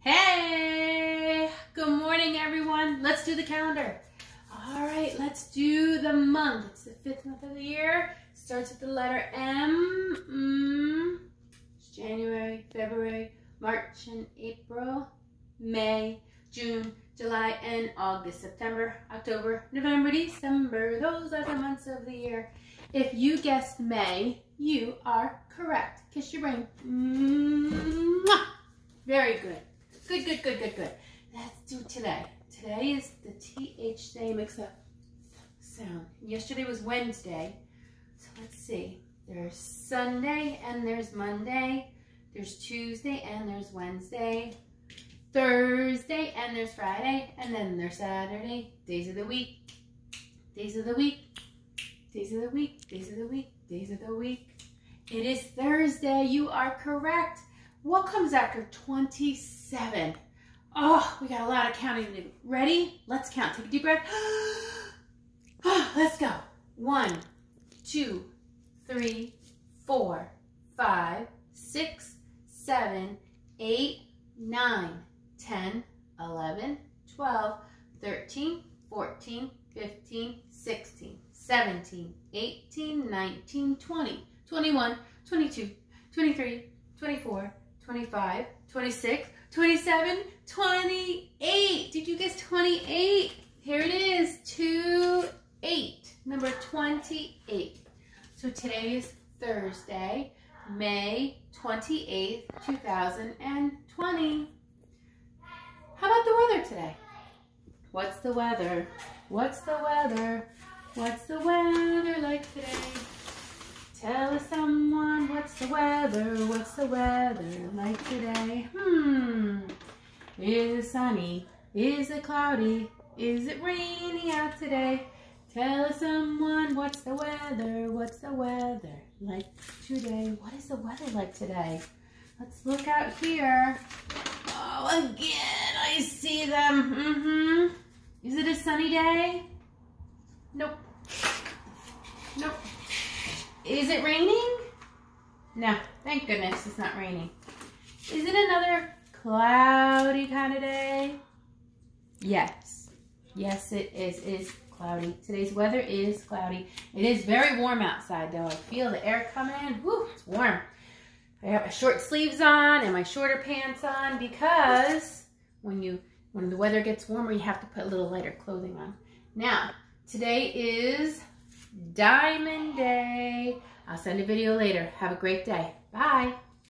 Hey, good morning everyone. Let's do the calendar. All right, let's do the month. It's the fifth month of the year. Starts with the letter M. Mm. It's January, February, March, and April, May, June, July, and August, September, October, November, December. Those are the months of the year. If you guessed May, you are correct. Kiss your brain. Mwah. Very good. Good, good, good, good, good. Let's do today. Today is the TH day makes a sound. Yesterday was Wednesday. So let's see. There's Sunday and there's Monday. There's Tuesday and there's Wednesday. Thursday and there's Friday. And then there's Saturday. Days of the week. Days of the week. Days of the week. Days of the week. Days of the week. It is Thursday. You are correct. What comes after 27? Oh, we got a lot of counting to do. Ready? Let's count. Take a deep breath. Ah, let's go. One, two, three, four, five, six, seven, eight, nine, 10, 11, 12, 13, 14, 15, 16, 17, 18, 19, 20, 21, 22, 23, 24, 25, 26, 27, 28. Did you guess 28? Here it is, 2, 8, number 28. So today is Thursday, May 28th, 2020. How about the weather today? What's the weather? What's the weather? What's the weather like today? Tell someone what's the weather, what's the weather like today? Hmm, is it sunny? Is it cloudy? Is it rainy out today? Tell someone what's the weather, what's the weather like today? What is the weather like today? Let's look out here. Oh, again, I see them. Mm-hmm. Is it a sunny day? Nope. Nope. Is it raining? No, thank goodness it's not raining. Is it another cloudy kind of day? Yes. Yes, it is. It is cloudy. Today's weather is cloudy. It is very warm outside, though. I feel the air coming in. Woo, it's warm. I have my short sleeves on and my shorter pants on because when you when the weather gets warmer, you have to put a little lighter clothing on. Now, today is Diamond Day. I'll send a video later. Have a great day. Bye.